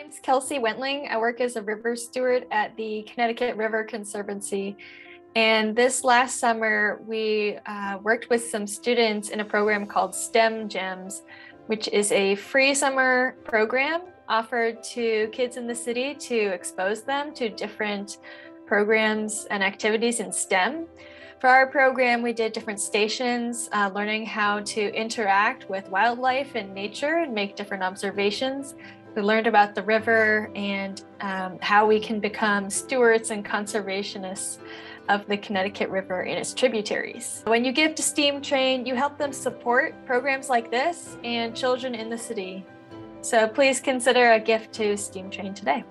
name's Kelsey Wentling. I work as a river steward at the Connecticut River Conservancy. And this last summer, we uh, worked with some students in a program called STEM Gems, which is a free summer program offered to kids in the city to expose them to different programs and activities in STEM. For our program, we did different stations, uh, learning how to interact with wildlife and nature and make different observations. We learned about the river and um, how we can become stewards and conservationists of the Connecticut River and its tributaries. When you give to Steam Train, you help them support programs like this and children in the city. So please consider a gift to Steam Train today.